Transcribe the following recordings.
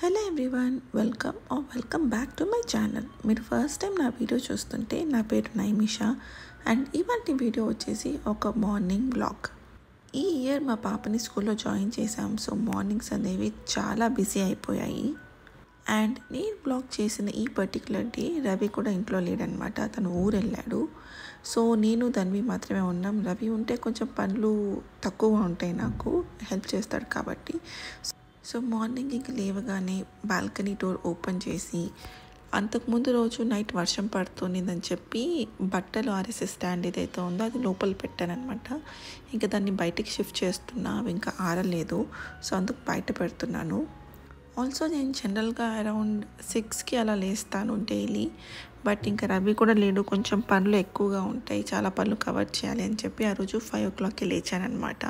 Hello everyone welcome or welcome back to my channel. మీరు first time నా video చూస్తుంటే నా పేరు నైమిషా అండ్ ఇవాటి వీడియో వచ్చేసి ఒక మార్నింగ్ బ్లాగ్. ఈ ఇయర్ మా పాపని స్కూల్లో జాయిన్ చేశాం సో మార్నింగ్స్ అనేవి చాలా బిజీ అయిపోయాయి. అండ్ నేను బ్లాగ్ చేసిన ఈ పర్టికులర్ డే రవి కూడా ఇంట్లో లేడనమాట తను ఊరు వెళ్ళాడు సో నేను దానివి మాత్రమే ఉన్నాం. రవి ఉంటే కొంచెం పనులు తక్కువ ఉంటాయి నాకు హెల్ప్ చేస్తాడు కాబట్టి. సో మార్నింగ్ ఇంక లేవగానే బాల్కనీ డోర్ ఓపెన్ చేసి అంతకుముందు రోజు నైట్ వర్షం పడుతుందని చెప్పి బట్టలు ఆరేసే స్టాండ్ ఏదైతే ఉందో అది లోపల పెట్టానమాట ఇంకా దాన్ని బయటికి షిఫ్ట్ చేస్తున్నా అవి ఇంకా ఆరలేదు. సో అందుకు బయట పెడుతున్నాను. ఆల్సో నేను జనరల్గా అరౌండ్ సిక్స్కి అలా లేస్తాను డైలీ బట్ ఇంకా రవి కూడా లేడు. కొంచెం పనులు ఎక్కువగా ఉంటాయి. చాలా పనులు కవర్ చేయాలి అని చెప్పి ఆ రోజు ఫైవ్ ఓ క్లాక్కి లేచానమాట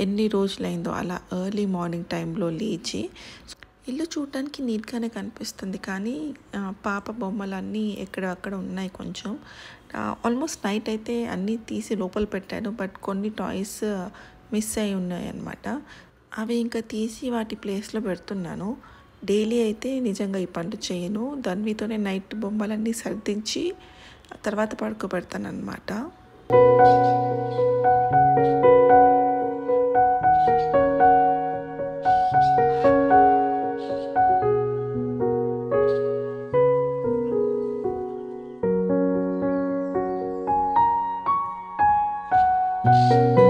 ఎన్ని రోజులైందో అలా ఎర్లీ మార్నింగ్ టైంలో లేచి. ఇల్లు చూడటానికి నీట్గానే కనిపిస్తుంది. కానీ పాప బొమ్మలు అన్నీ ఎక్కడ అక్కడ ఉన్నాయి కొంచెం. ఆల్మోస్ట్ నైట్ అయితే అన్నీ తీసి లోపల పెట్టాను. బట్ కొన్ని టాయ్స్ మిస్ uh, అయి ఉన్నాయి అన్నమాట అవి ఇంకా తీసి వాటి ప్లేస్లో పెడుతున్నాను. డైలీ అయితే నిజంగా ఈ పనులు చేయను. దానితోనే నైట్ బొమ్మలన్నీ సర్దించి తర్వాత పడుకోబెడతాను అనమాట హాల్లో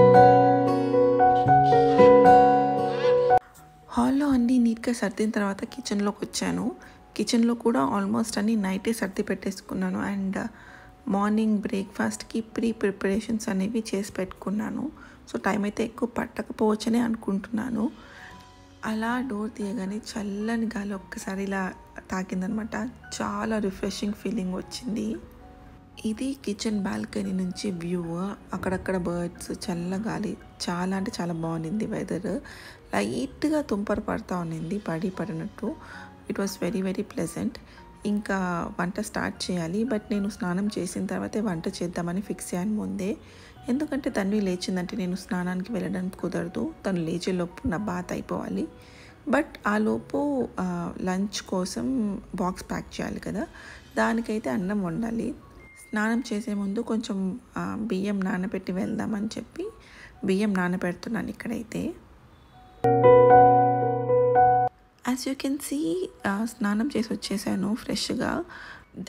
ఇంకా సర్దిన తర్వాత కిచెన్లోకి వచ్చాను. కిచెన్లో కూడా ఆల్మోస్ట్ అన్ని నైటే సర్ది పెట్టేసుకున్నాను. అండ్ మార్నింగ్ బ్రేక్ఫాస్ట్కి ప్రీ ప్రిపరేషన్స్ అనేవి చేసి పెట్టుకున్నాను. సో టైం అయితే ఎక్కువ పట్టకపోవచ్చనే అనుకుంటున్నాను. అలా డోర్ తీయగానే చల్లని గాలి ఒక్కసారి ఇలా తాకిందనమాట. చాలా రిఫ్రెషింగ్ ఫీలింగ్ వచ్చింది. ఇది కిచెన్ బాల్కనీ నుంచి వ్యూ అక్కడక్కడ బర్డ్స్ చల్ల గాలి. చాలా అంటే చాలా బాగుంది వెదర్ లైట్గా తుంపర పడతా ఉన్నింది పడి పడినట్టు. It was very very pleasant ఇంకా వంట స్టార్ట్ చేయాలి బట్ నేను స్నానం చేసిన తర్వాతే వంట చేద్దామని ఫిక్స్ అయ్యాను ముందే. ఎందుకంటే తన్వి లేచిందంటే నేను స్నానానికి వెళ్ళడానికి కుదరదు. తను లేచేలోపు నా బాత్ అయిపోవాలి. బట్ ఆ లోపు లంచ్ కోసం బాక్స్ ప్యాక్ చేయాలి కదా. దానికైతే అన్నం వండాలి. స్నానం చేసే ముందు కొంచెం బియ్యం నానబెట్టి వెళ్దామని చెప్పి బియ్యం నానబెడుతున్నాను ఇక్కడైతే. యాజ్ యూ కెన్ సీ స్నానం చేసి వచ్చేసాను ఫ్రెష్గా.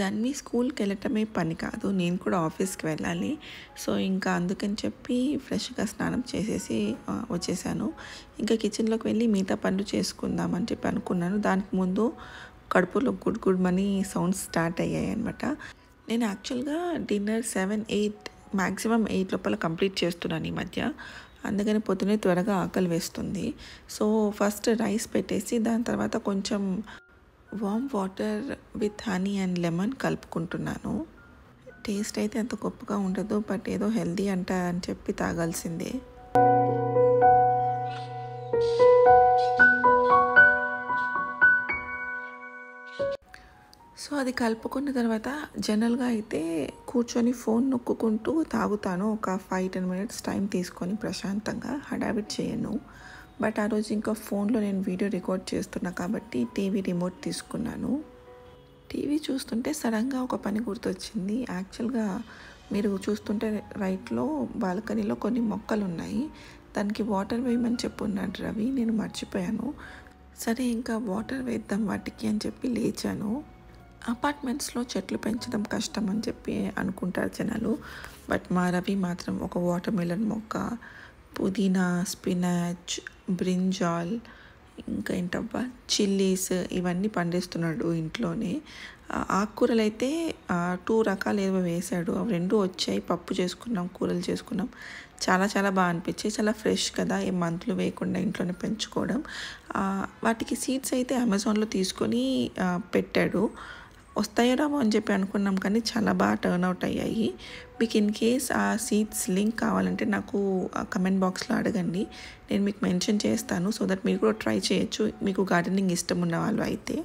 దాన్ని స్కూల్కి వెళ్ళటమే పని కాదు నేను కూడా ఆఫీస్కి వెళ్ళాలి. సో ఇంకా అందుకని చెప్పి ఫ్రెష్గా స్నానం చేసేసి వచ్చేసాను. ఇంకా కిచెన్లోకి వెళ్ళి మిగతా పనులు చేసుకుందామని చెప్పి అనుకున్నాను. దానికి ముందు కడుపులో గుడ్ గుడ్ మనీ సౌండ్స్ స్టార్ట్ అయ్యాయి అనమాట నేను యాక్చువల్గా dinner seven eight maximum eight లోపల కంప్లీట్ చేస్తున్నాను ఈ మధ్య. అందుకని పొద్దునే త్వరగా ఆకలి వేస్తుంది. సో ఫస్ట్ రైస్ పెట్టేసి దాని తర్వాత కొంచెం warm water with honey and lemon కలుపుకుంటున్నాను. Taste అయితే అంత గొప్పగా ఉండదు బట్ ఏదో హెల్దీ అంట అని చెప్పి తాగాల్సిందే. సో అది కలుపుకున్న తర్వాత జనరల్గా అయితే కూర్చొని ఫోన్ నొక్కుకుంటూ తాగుతాను. ఒక ఫైవ్ టెన్ మినిట్స్ టైం తీసుకొని ప్రశాంతంగా హడావిట్ చేయను. బట్ ఆ రోజు ఇంకా ఫోన్లో నేను వీడియో రికార్డ్ చేస్తున్నా కాబట్టి టీవీ రిమోట్ తీసుకున్నాను. టీవీ చూస్తుంటే సడన్గా ఒక పని గుర్తొచ్చింది. యాక్చువల్గా మీరు చూస్తుంటే రైట్లో బాల్కనీలో కొన్ని మొక్కలు ఉన్నాయి దానికి వాటర్ వేయమని చెప్పున్నాడు రవి. నేను మర్చిపోయాను. సరే ఇంకా వాటర్ వేద్దాం వాటికి అని చెప్పి లేచాను. అపార్ట్మెంట్స్లో చెట్లు పెంచడం కష్టం అని చెప్పి అనుకుంటారు జనాలు. బట్ మా రవి మాత్రం ఒక వాటర్ మిలన్ మొక్క పుదీనా స్పినాచ్ బ్రింజాల్ ఇంకా ఏంటబ్బా చిల్లీస్ ఇవన్నీ పండిస్తున్నాడు ఇంట్లోనే. ఆకుకూరలు అయితే టూ రకాలు ఏవో వేశాడు. అవి రెండు వచ్చాయి పప్పు చేసుకున్నాం కూరలు చేసుకున్నాం. చాలా చాలా బాగా అనిపించాయి. చాలా ఫ్రెష్ కదా ఏ మందులు వేయకుండా ఇంట్లోనే పెంచుకోవడం. వాటికి సీడ్స్ అయితే అమెజాన్లో తీసుకొని పెట్టాడు. వస్తాయో అని చెప్పి అనుకున్నాం కానీ చాలా బాగా టర్న్ అవుట్ అయ్యాయి. మీకు ఇన్ కేస్ ఆ సీట్స్ లింక్ కావాలంటే నాకు కమెంట్ బాక్స్లో అడగండి. నేను మీకు మెన్షన్ చేస్తాను సో దట్ మీరు కూడా ట్రై చేయొచ్చు. మీకు గార్డెనింగ్ ఇష్టం ఉన్న వాళ్ళు అయితే.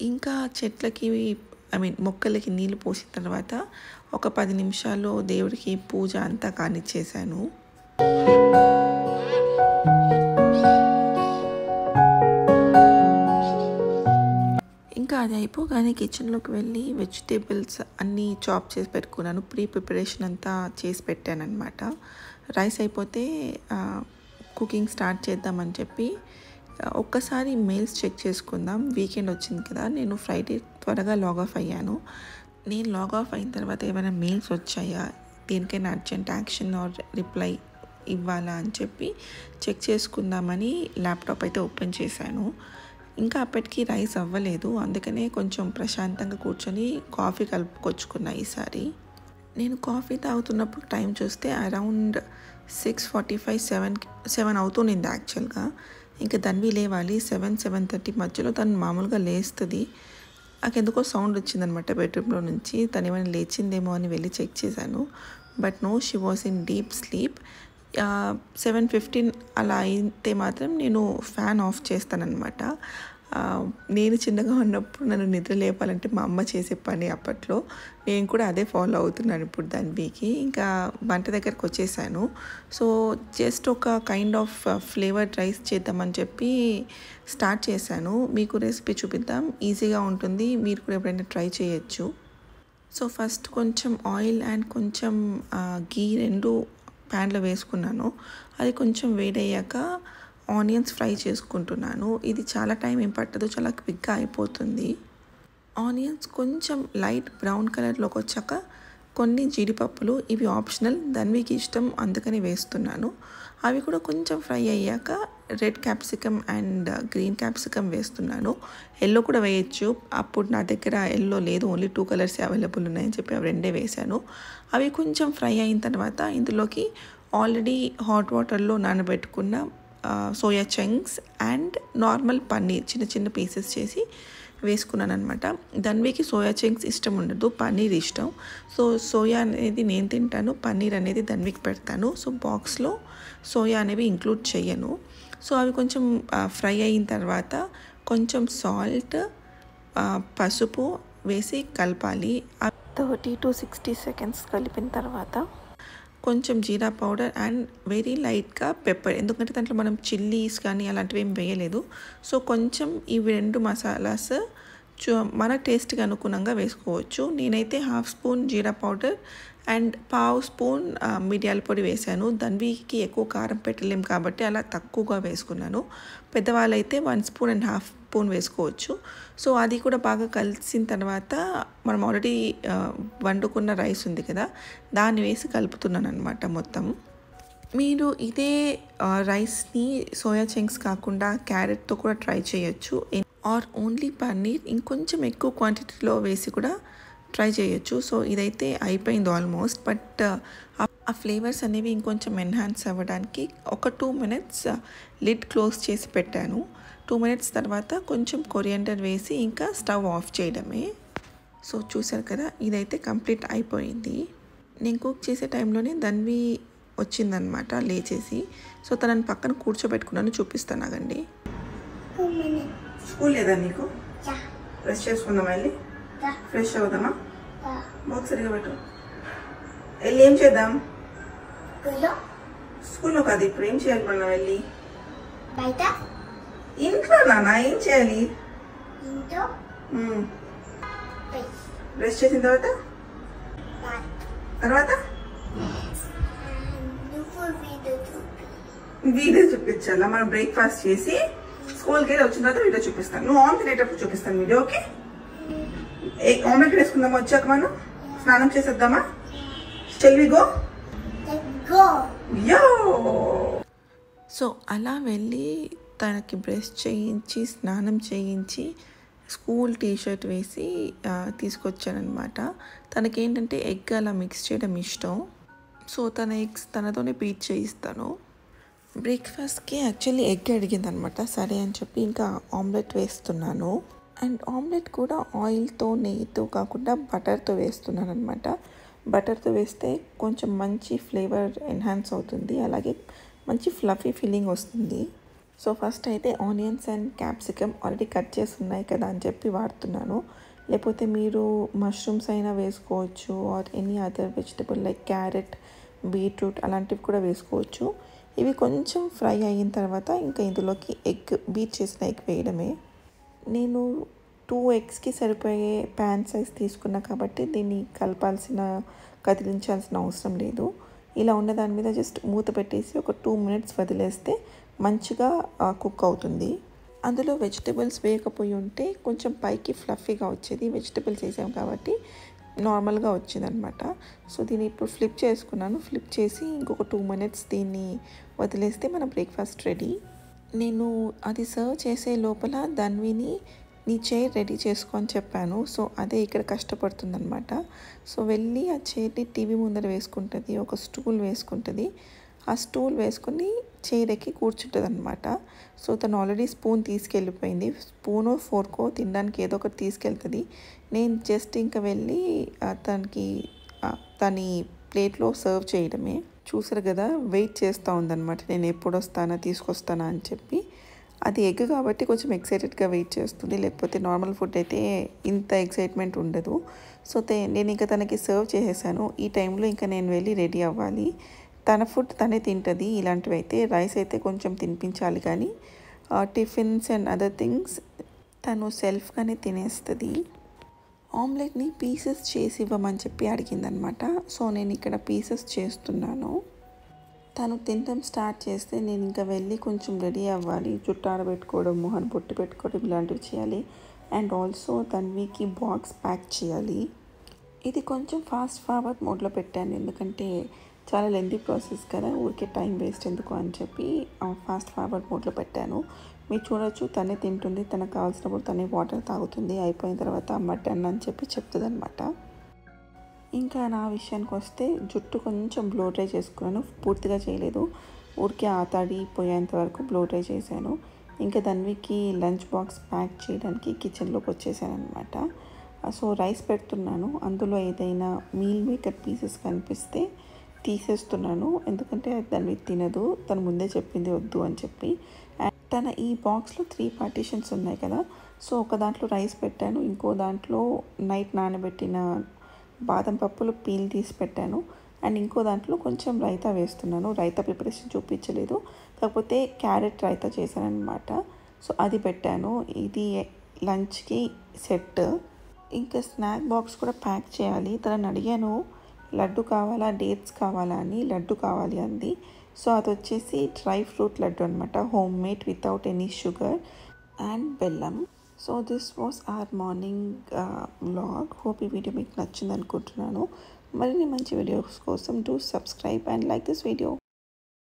ఇంకా చెట్లకి ఐ మీన్ మొక్కలకి నీళ్ళు పోసిన తర్వాత ఒక పది నిమిషాల్లో దేవుడికి పూజ అంతా కానిచ్చేసాను అది అయిపోగానే కిచెన్లోకి వెళ్ళి వెజిటేబుల్స్ అన్నీ చాప్ చేసి పెట్టుకున్నాను. ప్రీ ప్రిపరేషన్ అంతా చేసి పెట్టాను అనమాట రైస్ అయిపోతే కుకింగ్ స్టార్ట్ చేద్దామని చెప్పి ఒక్కసారి మెయిల్స్ చెక్ చేసుకుందాం. వీకెండ్ వచ్చింది కదా నేను ఫ్రైడే త్వరగా లాగ్ ఆఫ్ అయ్యాను. నేను లాగ్ ఆఫ్ అయిన తర్వాత ఏమైనా మెయిల్స్ వచ్చాయా? దేనికైనా అర్జెంట్ యాక్షన్ ఆర్ రిప్లై ఇవ్వాలా అని చెప్పి చెక్ చేసుకుందామని ల్యాప్టాప్ అయితే ఓపెన్ చేశాను. ఇంకా అప్పటికి రైస్ అవ్వలేదు. అందుకనే కొంచెం ప్రశాంతంగా కూర్చొని కాఫీ కలుపుకొచ్చుకున్నా ఈసారి. నేను కాఫీ తాగుతున్నప్పుడు టైం చూస్తే around six forty five seven seven అవుతుంది యాక్చువల్గా. ఇంకా తన్వి లేవాలి. సెవెన్ సెవెన్ థర్టీ మధ్యలో తను మామూలుగా లేస్తుంది. నాకు ఎందుకో సౌండ్ వచ్చిందనమాట బెడ్రూమ్లో నుంచి. తను ఏమైనా లేచిందేమో అని వెళ్ళి చెక్ చేశాను. But no she was in deep sleep. Seven fifteen అలా అయితే మాత్రం నేను ఫ్యాన్ ఆఫ్ చేస్తానన్నమాట నేను చిన్నగా ఉన్నప్పుడు నన్ను నిద్ర లేపాలంటే మా అమ్మ చేసే పని అప్పట్లో. నేను కూడా అదే ఫాలో అవుతున్నాను ఇప్పుడు దానికి ఇంకా వంట దగ్గరకు వచ్చేసాను. సో జస్ట్ ఒక కైండ్ ఆఫ్ ఫ్లేవర్డ్ రైస్ చేద్దామని చెప్పి స్టార్ట్ చేశాను. మీకు రెసిపీ చూపిద్దాం. ఈజీగా ఉంటుంది. మీరు కూడా ఎప్పుడైనా ట్రై చేయొచ్చు. సో ఫస్ట్ కొంచెం ఆయిల్ అండ్ కొంచెం గీ రెండు ప్యాన్లో వేసుకున్నాను. అది కొంచెం వేడయ్యాక ఆనియన్స్ ఫ్రై చేసుకుంటున్నాను. ఇది చాలా టైం ఏం పట్టదు చాలా క్విక్గా అయిపోతుంది. ఆనియన్స్ కొంచెం లైట్ బ్రౌన్ కలర్లోకి వచ్చాక కొన్ని జీడిపప్పులు ఇవి ఆప్షనల్ మీకు ఇష్టం అందుకని వేస్తున్నాను. అవి కూడా కొంచెం ఫ్రై అయ్యాక red capsicum and green capsicum వేస్తున్నాను. ఎల్లో కూడా వేయచ్చు. అప్పుడు నా దగ్గర ఎల్లో లేదు ఓన్లీ టూ కలర్స్ అవైలబుల్ ఉన్నాయని చెప్పి అవి రెండే వేశాను. అవి కొంచెం ఫ్రై అయిన తర్వాత ఇందులోకి ఆల్రెడీ హాట్ వాటర్లో నానబెట్టుకున్న soya chunks and normal paneer చిన్న చిన్న పీసెస్ చేసి వేసుకున్నాను అనమాట ధన్వికి సోయా చంక్స్ ఇష్టం ఉండదు పన్నీర్ ఇష్టం. సో సోయా అనేది నేను తింటాను పన్నీర్ అనేది ధన్వికి పెడతాను. సో బాక్స్లో సోయా అనేవి ఇంక్లూడ్ చేయను సో అవి కొంచెం ఫ్రై అయిన తర్వాత కొంచెం సాల్ట్ పసుపు వేసి కలపాలి. థర్టీ టు సిక్స్టీ సెకండ్స్ కలిపిన తర్వాత కొంచెం జీరా పౌడర్ అండ్ వెరీ లైట్గా పెప్పర్. ఎందుకంటే దాంట్లో మనం చిల్లీస్ కానీ అలాంటివి ఏం వేయలేదు. సో కొంచెం ఇవి రెండు మసాలాస్ మన టేస్ట్కి అనుగుణంగా వేసుకోవచ్చు. నేనైతే half spoon jeera powder and పావు స్పూన్ మిరియాల పొడి వేశాను. ధన్వీకి ఎక్కువ కారం పెట్టలేము కాబట్టి అలా తక్కువగా వేసుకున్నాను. పెద్దవాళ్ళైతే one spoon and half spoon వేసుకోవచ్చు. సో అది కూడా బాగా కలిసిన తర్వాత మనం ఆల్రెడీ వండుకున్న రైస్ ఉంది కదా దాన్ని వేసి కలుపుతున్నాను అనమాట మొత్తం. మీరు ఇదే రైస్ని సోయా చంక్స్ కాకుండా క్యారెట్తో కూడా ట్రై చేయొచ్చు. ఆర్ ఓన్లీ పన్నీర్ ఇంకొంచెం ఎక్కువ క్వాంటిటీలో వేసి కూడా ట్రై చేయొచ్చు. సో ఇదైతే అయిపోయింది ఆల్మోస్ట్. బట్ ఆ ఫ్లేవర్స్ అనేవి ఇంకొంచెం ఎన్హాన్స్ అవ్వడానికి ఒక టూ మినిట్స్ లిడ్ క్లోజ్ చేసి పెట్టాను. టూ మినిట్స్ తర్వాత కొంచెం కొరియండర్ వేసి ఇంకా స్టవ్ ఆఫ్ చేయడమే. సో చూసారు కదా ఇదైతే కంప్లీట్ అయిపోయింది. నేను కుక్ చేసే టైంలోనే ధన్వి వచ్చిందనమాట లేచేసి. సో తనని పక్కన కూర్చోబెట్టుకున్నాను చూపిస్తాను ఆగండి. స్కూల్ లేదా నీకు? ఫ్రెష్ చేసుకుందాం వెళ్ళి? ఫ్రెష్ అవుదామా? బాక్స్ సరిగా పెట్టు. వెళ్ళి ఏం చేద్దాం? స్కూల్లో? కాదు ఇప్పుడు ఏం చేయాలి మనం వెళ్ళి? బయట? ఇంట్లో నాన్న ఏం చేయాలి? బ్రష్. చేసిన తర్వాత? తర్వాత? వీడియో చూపి. వీడియో చూపించాలా? మనం బ్రేక్ఫాస్ట్ చేసి స్కూల్కి వెళ్ళి వచ్చిన తర్వాత వీడియో చూపిస్తాను. నువ్వు ఆన్ తినేటప్పుడు చూపిస్తాను వీడియో ఓకే? ఆమ్లెట్ వేసుకుందామా? వచ్చాక మనం స్నానం చేసేద్దామా? Chelvi go go yo so అలా వెళ్ళి తనకి బ్రష్ చేయించి స్నానం చేయించి స్కూల్ టీ షర్ట్ వేసి తీసుకొచ్చానమాట తనకేంటంటే ఎగ్ అలా మిక్స్ చేయడం ఇష్టం. సో తన ఎగ్స్ తనతోనే బీట్ చేయిస్తాను. బ్రేక్ఫాస్ట్కి యాక్చువల్లీ ఎగ్ అడిగింది అనమాట సరే అని చెప్పి ఇంకా ఆమ్లెట్ వేస్తున్నాను. అండ్ ఆమ్లెట్ కూడా ఆయిల్తో నెయ్యితో కాకుండా బటర్తో వేస్తున్నాను అనమాట బటర్తో వేస్తే కొంచెం మంచి ఫ్లేవర్ ఎన్హాన్స్ అవుతుంది. అలాగే మంచి ఫ్లఫీ ఫీలింగ్ వస్తుంది. సో ఫస్ట్ అయితే onions and capsicum already cut చేసి ఉన్నాయి కదా అని చెప్పి వాడుతున్నాను. లేకపోతే మీరు మష్రూమ్స్ అయినా వేసుకోవచ్చు or any other vegetable like carrot beetroot అలాంటివి కూడా వేసుకోవచ్చు. ఇవి కొంచెం ఫ్రై అయిన తర్వాత ఇంకా ఇందులోకి ఎగ్ బీట్ చేసిన ఎగ్ వేయడమే. నేను టూ ఎగ్స్కి సరిపోయే ప్యాన్ సైజ్ తీసుకున్నా కాబట్టి దీన్ని కలపాల్సిన కదిలించాల్సిన అవసరం లేదు. ఇలా ఉన్న దాని మీద జస్ట్ మూత పెట్టేసి ఒక టూ మినిట్స్ వదిలేస్తే మంచిగా కుక్ అవుతుంది. అందులో వెజిటబుల్స్ వేయకపోయి ఉంటే కొంచెం పైకి ఫ్లఫీగా వచ్చేది. వెజిటబుల్స్ వేసాం కాబట్టి నార్మల్గా వచ్చిందనమాట. సో దీన్ని ఇప్పుడు ఫ్లిప్ చేసుకున్నాను. ఫ్లిప్ చేసి ఇంకొక టూ మినిట్స్ దీన్ని వదిలేస్తే మన బ్రేక్ఫాస్ట్ రెడీ నేను అది సర్వ్ చేసే లోపల ధన్విని నీ చైర్ రెడీ చేసుకో అని చెప్పాను. సో అదే ఇక్కడ కష్టపడుతుందనమాట. సో వెళ్ళి ఆ చైర్ని టీవీ ముందర వేసుకుంటుంది. ఒక స్టూల్ వేసుకుంటుంది. ఆ స్టూల్ వేసుకుని చైర్ ఎక్కి కూర్చుంటుంది అనమాట సో తను ఆల్రెడీ స్పూన్ తీసుకెళ్ళిపోయింది. స్పూనో ఫోర్కో తినడానికి ఏదో ఒకటి తీసుకెళ్తుంది. నేను జస్ట్ ఇంకా వెళ్ళి తనకి తని ప్లేట్లో సర్వ్ చేయడమే. చూసారు కదా వెయిట్ చేస్తూ ఉందన్నమాట. నేను ఎప్పుడు వస్తానా తీసుకొస్తానా అని చెప్పి. అది ఎగ్ కాబట్టి కొంచెం ఎక్సైటెడ్గా వెయిట్ చేస్తుంది. లేకపోతే నార్మల్ ఫుడ్ అయితే ఇంత ఎక్సైట్మెంట్ ఉండదు. సో నేను ఇంకా తనకి సర్వ్ చేసేసాను. ఈ టైంలో ఇంకా నేను వెళ్ళి రెడీ అవ్వాలి. తన ఫుడ్ తనే తింటుంది. ఇలాంటివి అయితే రైస్ అయితే కొంచెం తినిపించాలి కానీ టిఫిన్స్ అండ్ అదర్ థింగ్స్ తను సెల్ఫ్గానే తినేస్తుంది. ఆమ్లెట్ని పీసెస్ చేసి ఇవ్వమని చెప్పి అడిగిందనమాట. సో నేను ఇక్కడ పీసెస్ చేస్తున్నాను. తను తినడం స్టార్ట్ చేస్తే నేను ఇంకా వెళ్ళి కొంచెం రెడీ అవ్వాలి. జుట్టు ఆడబెట్టుకోవడం మొహన్ పొట్టు పెట్టుకోవడం ఇలాంటివి చేయాలి. అండ్ ఆల్సో తన్వికి బాక్స్ ప్యాక్ చేయాలి. ఇది కొంచెం ఫాస్ట్ ఫార్వర్డ్ మోడ్లో పెట్టాను. ఎందుకంటే చాలా లెంతీ ప్రాసెస్ కదా ఊరికే టైం వేస్ట్ ఎందుకు అని చెప్పి ఫాస్ట్ ఫార్వర్డ్ మోడ్లో పెట్టాను. మీరు చూడొచ్చు తనే తింటుంది తనకు కావాల్సినప్పుడు తనే వాటర్ తాగుతుంది అయిపోయిన తర్వాత మటన్ అని చెప్పి చెప్తుంది అనమాట ఇంకా నా విషయానికి వస్తే జుట్టు కొంచెం బ్లో డ్రై చేసుకున్నాను పూర్తిగా చేయలేదు. ఊరికే ఆతాడి పోయేంత వరకు బ్లో డ్రై చేశాను. ఇంకా ధన్వికి లంచ్ బాక్స్ ప్యాక్ చేయడానికి కిచెన్లోకి వచ్చేసాను అనమాట సో రైస్ పెడుతున్నాను. అందులో ఏదైనా మీల్ మేకర్ పీసెస్ కనిపిస్తే తీసేస్తున్నాను. ఎందుకంటే దాన్ని తినదు. తను ముందే చెప్పింది వద్దు అని చెప్పి. తన ఈ బాక్స్లో త్రీ పార్టీషన్స్ ఉన్నాయి కదా. సో ఒక దాంట్లో రైస్ పెట్టాను. ఇంకో దాంట్లో నైట్ నానబెట్టిన బాదం పప్పులు పీల్ తీసి పెట్టాను. అండ్ ఇంకో దాంట్లో కొంచెం రైతా వేస్తున్నాను. రైతా ప్రిపరేషన్ చూపించలేదు. కాకపోతే క్యారెట్ రైతా చేశాను సో అది పెట్టాను. ఇది లంచ్కి సెట్. ఇంకా స్నాక్ బాక్స్ కూడా ప్యాక్ చేయాలి. తనని అడిగాను. లడ్డు కావాలా డేట్స్ కావాలా అని లడ్డు కావాలి అంది. సో అది వచ్చేసి డ్రై ఫ్రూట్ లడ్డు అనమాట home made without any sugar and బెల్లం. So this was our morning vlog hope ఈ వీడియో మీకు నచ్చింది అనుకుంటున్నాను మరిన్ని మంచి వీడియోస్ కోసం do subscribe and like this video.